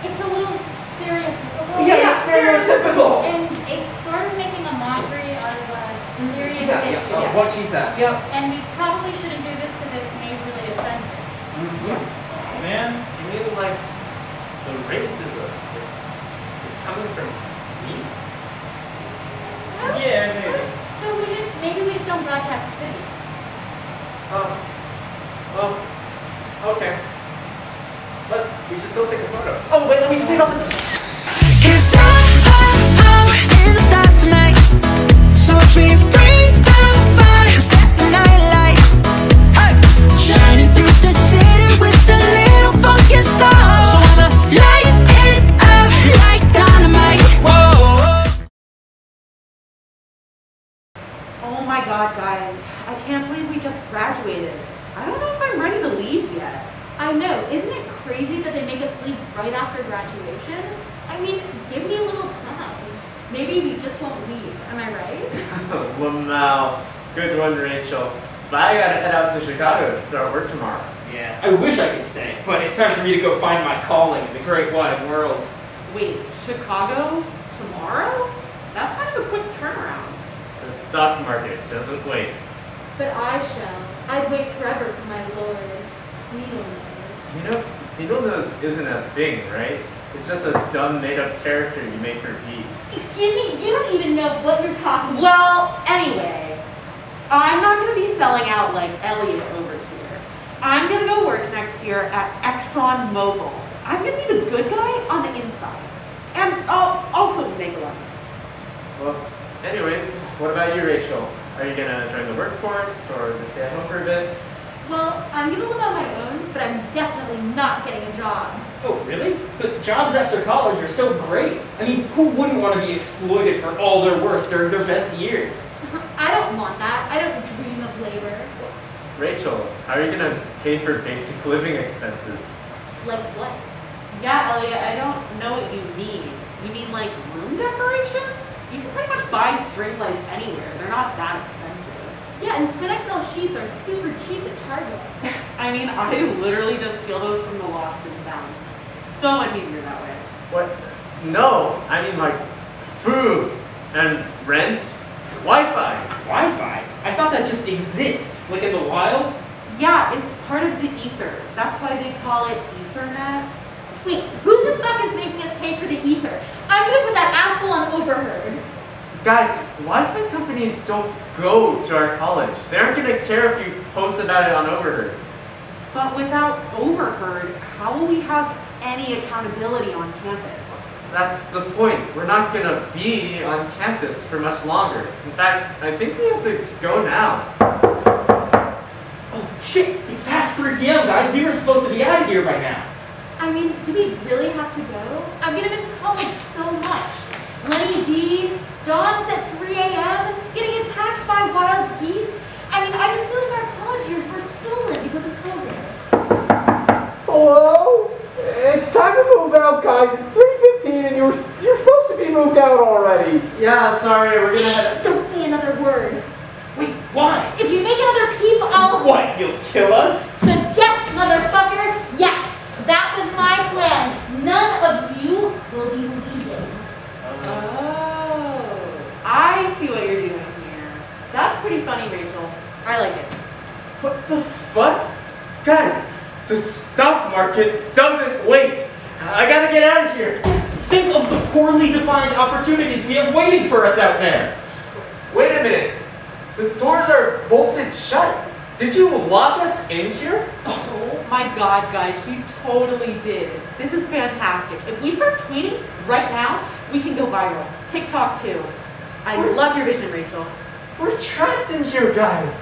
[SPEAKER 12] it's a little stereotypical.
[SPEAKER 22] Yeah, yeah, stereotypical.
[SPEAKER 12] And it's sort of making a mockery of a serious
[SPEAKER 22] Yeah,
[SPEAKER 12] issue.
[SPEAKER 22] yeah, uh, what she said. Yep.
[SPEAKER 12] And we probably shouldn't do this because it's made really offensive.
[SPEAKER 15] Man, you mean like the racism? It's, it's coming from me? Yeah, maybe.
[SPEAKER 12] So we just maybe we just don't broadcast this video.
[SPEAKER 15] Oh, well, okay. But we should still take a photo.
[SPEAKER 22] Oh, wait, let me just take off this.
[SPEAKER 23] Me
[SPEAKER 3] to
[SPEAKER 5] go find my calling in the great wide world.
[SPEAKER 3] Wait, Chicago tomorrow? That's kind of a quick turnaround.
[SPEAKER 15] The stock market doesn't wait.
[SPEAKER 13] But I shall. I'd wait forever for my lord, Sneedlenose.
[SPEAKER 15] You know, Sneedle Nose isn't a thing, right? It's just a dumb made-up character you make for Pete.
[SPEAKER 13] Excuse me, you don't even know what you're talking about.
[SPEAKER 3] Well, anyway, I'm not going to be selling out like Elliot over here. I'm going to go work next year at Exxon Mobil. I'm going to be the good guy on the inside. And I'll also make a lot of money.
[SPEAKER 15] Well, anyways, what about you, Rachel? Are you gonna join the workforce or just stay at home for a bit?
[SPEAKER 13] Well, I'm gonna live on my own, but I'm definitely not getting a job.
[SPEAKER 5] Oh, really? But jobs after college are so great. I mean, who wouldn't want to be exploited for all their worth during their best years?
[SPEAKER 13] I don't want that. I don't dream of labor.
[SPEAKER 15] Rachel, how are you gonna pay for basic living expenses?
[SPEAKER 13] Like what?
[SPEAKER 3] Yeah, Elliot, I don't know what you mean. You mean like room decorations? You can pretty much buy string lights anywhere. They're not that expensive.
[SPEAKER 13] Yeah, and Twin XL sheets are super cheap at Target.
[SPEAKER 3] I mean, I literally just steal those from the lost and found. So much easier that way.
[SPEAKER 15] What? No, I mean like food and rent, Wi-Fi.
[SPEAKER 5] Wi-Fi? I thought that just exists, like in the wild.
[SPEAKER 3] Yeah, it's part of the ether. That's why they call it Ethernet.
[SPEAKER 13] Wait, who the fuck is making us pay for the ether? I'm gonna put that asshole on overheard.
[SPEAKER 15] Guys, Wi-Fi companies don't go to our college. They aren't gonna care if you post about it on Overheard.
[SPEAKER 3] But without overheard, how will we have any accountability on campus?
[SPEAKER 15] That's the point. We're not gonna be on campus for much longer. In fact, I think we have to go now.
[SPEAKER 5] Shit! It's past 3 p.m., guys. We were supposed to be out of here by now.
[SPEAKER 13] I mean, do we really have to go? I'm gonna miss college so much. Lenny Dee, dogs at 3 a.m., getting attacked by wild geese. I mean, I just feel like our college years were stolen because of COVID.
[SPEAKER 7] Hello? It's time to move out, guys. It's 3.15 and you're, you're supposed to be moved out already.
[SPEAKER 15] Yeah, sorry, we're gonna head.
[SPEAKER 13] Don't say another word.
[SPEAKER 5] Wait, why?
[SPEAKER 13] If you make another peep, I'll.
[SPEAKER 5] What? You'll kill us?
[SPEAKER 13] Then yes, motherfucker, yes. That was my plan. None of you will be leaving.
[SPEAKER 3] Oh, I see what you're doing here. That's pretty funny, Rachel. I like it.
[SPEAKER 15] What the fuck? Guys, the stock market doesn't wait. I gotta get out of here.
[SPEAKER 5] Think of the poorly defined opportunities we have waiting for us out there.
[SPEAKER 15] Wait a minute. The doors are bolted shut. Did you lock us in here?
[SPEAKER 3] Oh my god, guys, you totally did. This is fantastic. If we start tweeting right now, we can go viral. TikTok too. I love your vision, Rachel.
[SPEAKER 15] We're trapped in here, guys.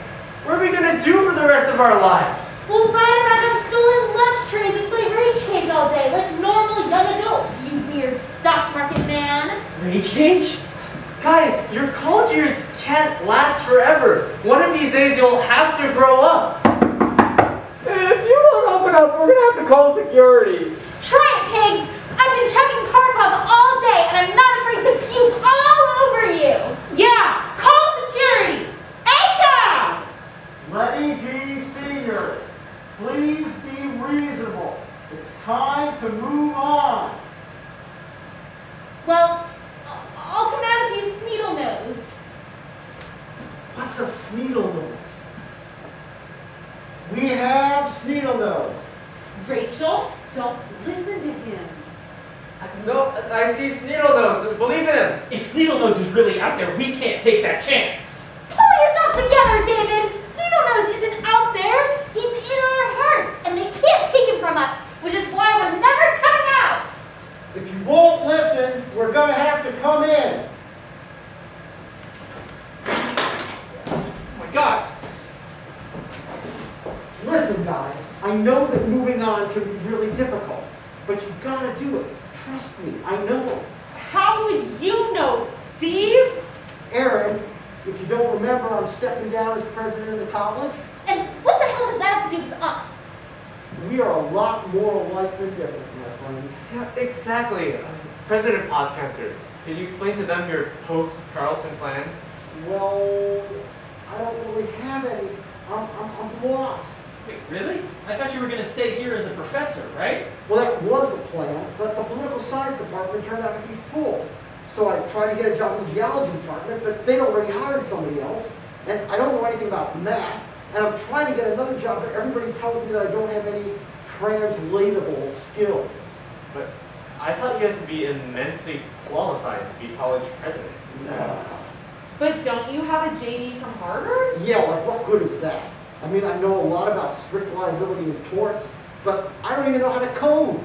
[SPEAKER 15] What are we gonna do for the rest of our lives?
[SPEAKER 13] We'll ride around on stolen lunch trays and play rage cage all day like normal young adults, you weird stock market man.
[SPEAKER 15] Rage cage? Guys, your college years can't last forever. One of these days you'll have to grow up.
[SPEAKER 7] If you don't open
[SPEAKER 24] up. We're gonna have to call security.
[SPEAKER 13] Try it, pigs! I've been checking Kharkov all day, and I'm not afraid to puke all over you!
[SPEAKER 3] Yeah! Call security! ACAB!
[SPEAKER 7] Lenny Dee. Senior, please be reasonable. It's time to move on.
[SPEAKER 13] Well, I- I'll come out if you Sneedle nose.
[SPEAKER 7] What's a Sneedle nose? We have Sneedle nose.
[SPEAKER 3] Rachel, don't listen to him.
[SPEAKER 15] No, I see Sneedlenose. Believe him.
[SPEAKER 5] If Sneedlenose is really out there, we can't take that chance.
[SPEAKER 13] Pull yourself together, David! Sneedle nose isn't out there! He's in our hearts, and they can't take him from us, which is why we're never coming out!
[SPEAKER 7] If you won't listen, we're gonna have to come in.
[SPEAKER 5] Oh my god.
[SPEAKER 7] Listen, guys, I know that moving on can be really difficult, but you've got to do it. Trust me, I know.
[SPEAKER 3] How would you know, Steve?
[SPEAKER 7] Aaron, if you don't remember, I'm stepping down as president of the college.
[SPEAKER 13] And what the hell does that have to do with us?
[SPEAKER 7] We are a lot more alike than different, my friends.
[SPEAKER 15] Yeah, exactly. Um, President Poskanzer, can you explain to them your post-Carleton plans?
[SPEAKER 7] Well, I don't really have any. I'm, I'm, I'm lost.
[SPEAKER 5] Wait, really? I thought you were gonna stay here as a professor, right?
[SPEAKER 7] Well, that was the plan, but the political science department turned out to be full. So I tried to get a job in the geology department, but they'd already hired somebody else, and I don't know anything about math, and I'm trying to get another job, but everybody tells me that I don't have any translatable skills.
[SPEAKER 15] But I thought you had to be immensely qualified to be college president.
[SPEAKER 7] Nah.
[SPEAKER 3] But don't you have a JD from Harvard?
[SPEAKER 7] Yeah, like what good is that? I mean, I know a lot about strict liability and torts, but I don't even know how to code.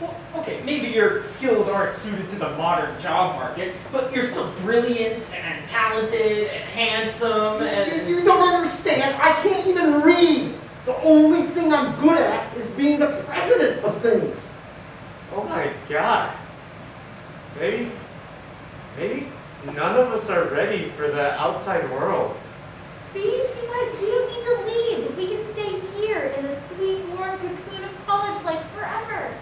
[SPEAKER 5] Well, okay, maybe your skills aren't suited to the modern job market, but you're still brilliant and talented and handsome and...
[SPEAKER 7] You, you don't understand. I can't even read. The only thing I'm good at is being the president of things.
[SPEAKER 15] Oh my god. Maybe, maybe none of us are ready for the outside world.
[SPEAKER 13] See, you guys, we don't need to leave. We can stay here in the sweet, warm cocoon of college life forever.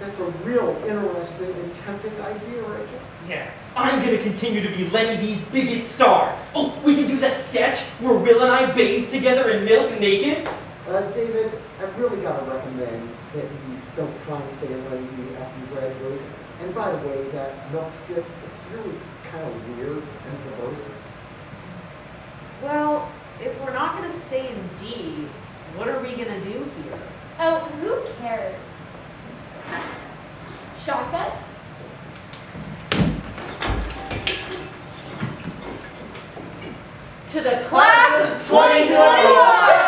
[SPEAKER 7] That's a real interesting and tempting idea, Rachel.
[SPEAKER 5] Yeah, I'm gonna continue to be Lenny Dee's biggest star. Oh, we can do that sketch where Will and I bathe together in milk naked.
[SPEAKER 7] Uh, David, I really got to recommend that you don't try and stay in LND after you graduate. And by the way, that milk skip, it's really kind of weird and perverse.
[SPEAKER 3] Well, if we're not going to stay in D, what are we going to do here?
[SPEAKER 13] Oh, who cares? Shotgun?
[SPEAKER 3] To the class of 2021!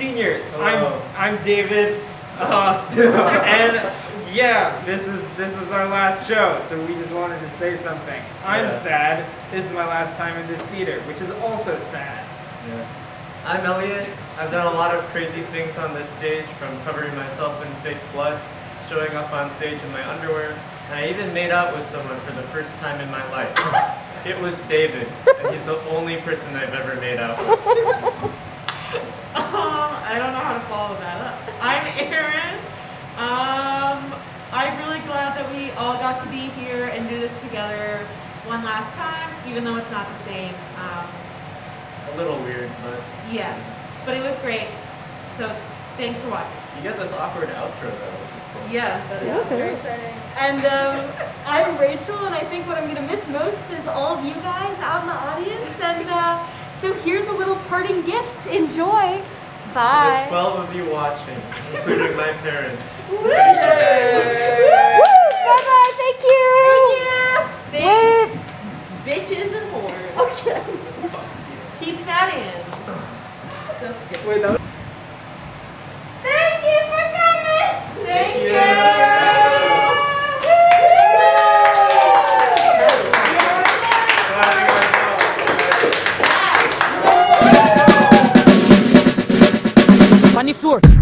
[SPEAKER 5] Seniors.
[SPEAKER 15] Hello.
[SPEAKER 5] I'm I'm David, uh, and yeah, this is this is our last show, so we just wanted to say something. I'm
[SPEAKER 15] Yeah.
[SPEAKER 5] sad. This is my last time in this theater, which is also sad.
[SPEAKER 15] Yeah. I'm Elliot. I've done a lot of crazy things on this stage, from covering myself in fake blood, showing up on stage in my underwear, and I even made out with someone for the first time in my life. it was David, and he's the only person I've ever made out with.
[SPEAKER 3] I don't know how to follow that up. I'm Erin. Um, I'm really glad that we all got to be here and do this together one last time, even though it's not the same. Um,
[SPEAKER 15] A little weird, but
[SPEAKER 3] yes, but it was great. So thanks for watching.
[SPEAKER 15] you get this awkward outro though, which is cool.
[SPEAKER 3] Yeah, that is
[SPEAKER 13] Yeah, okay.
[SPEAKER 3] very exciting.
[SPEAKER 13] And um, I'm Rachel, and I think what I'm gonna miss most is all of you guys out in the audience. And uh, so here's a little parting gift. Enjoy.
[SPEAKER 15] The
[SPEAKER 13] Bye.
[SPEAKER 15] 12 of you watching, including my parents.
[SPEAKER 13] Woo! Bye-bye. Thank you. Thank you!
[SPEAKER 3] Thanks, bitches and whores. Okay. Fuck you. Keep that in. Just kidding.
[SPEAKER 15] Wait, that
[SPEAKER 13] Thank you for coming.
[SPEAKER 3] Thank you.
[SPEAKER 25] the floor.